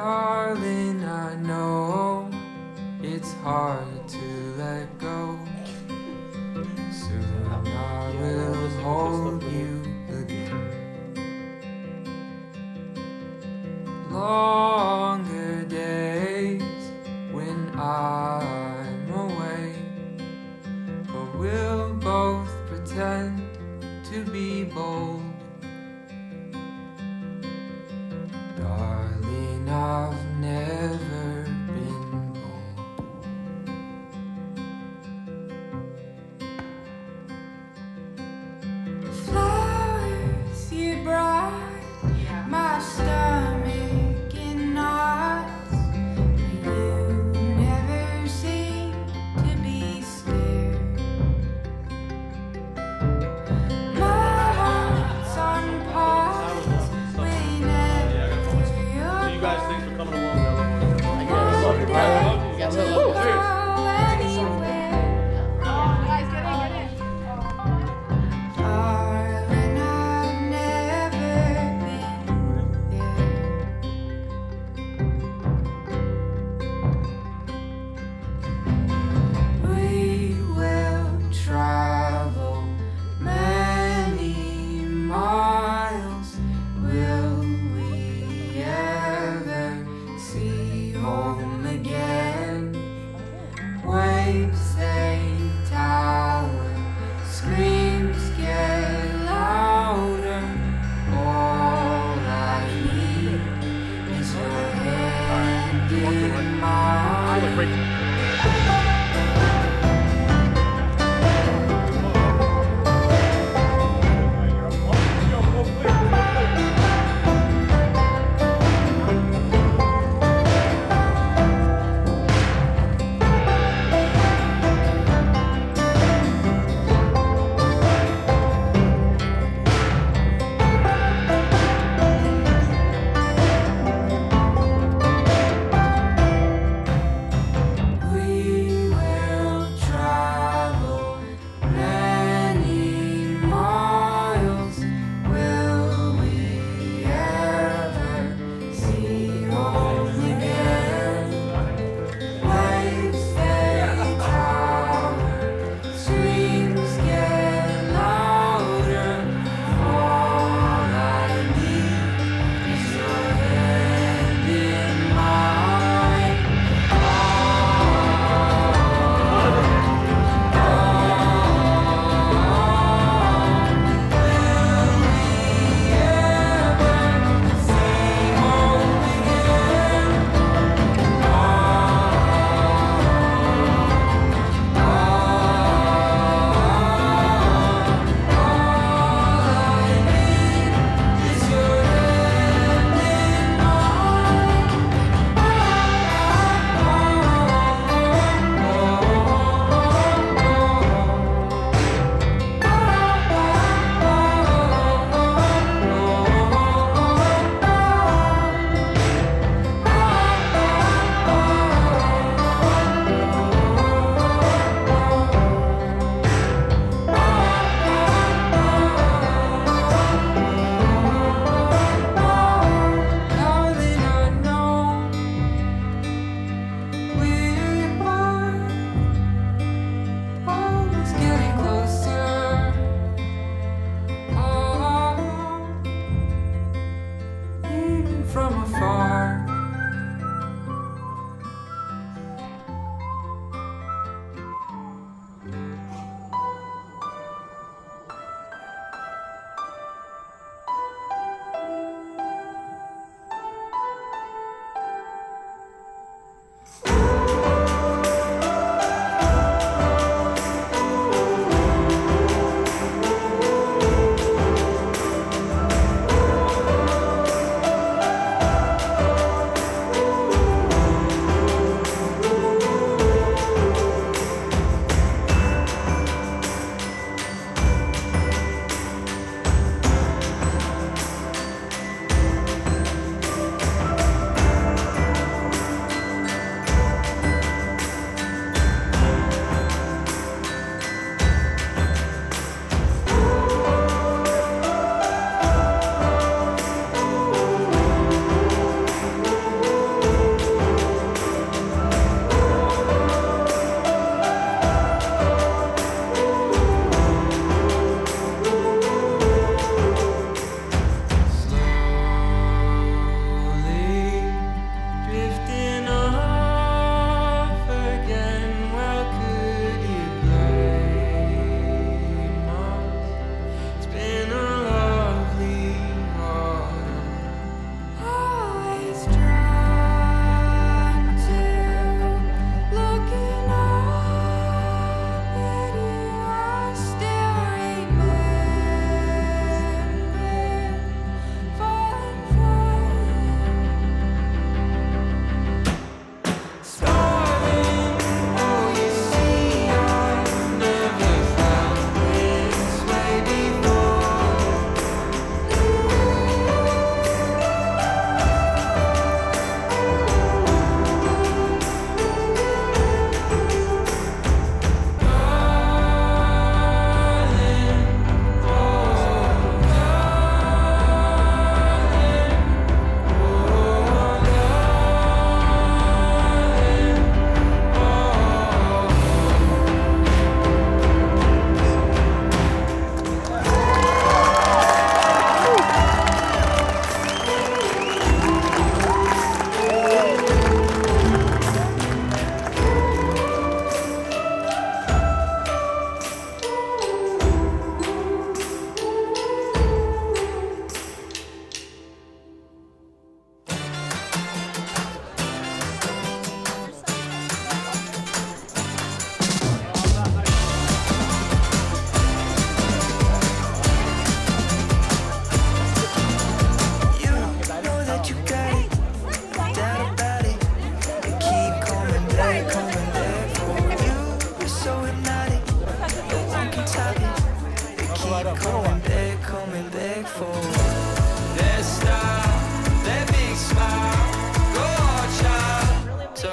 darling, I know it's hard to let go. Soon I will hold you again. Lord, Rick.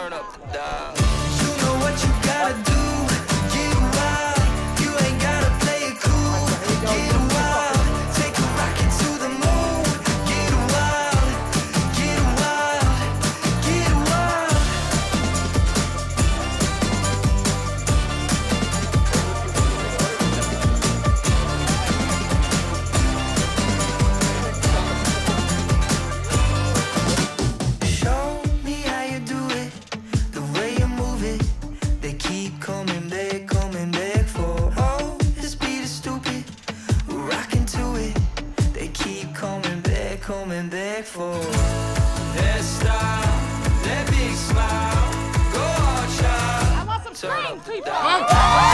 turn up, dog. smile. Go on, child. I want some so, people.